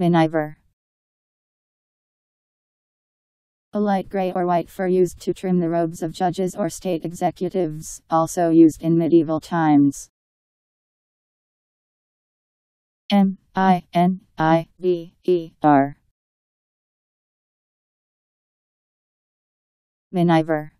Miniver. A light gray or white fur used to trim the robes of judges or state executives, also used in medieval times. M I N I V E R. Miniver.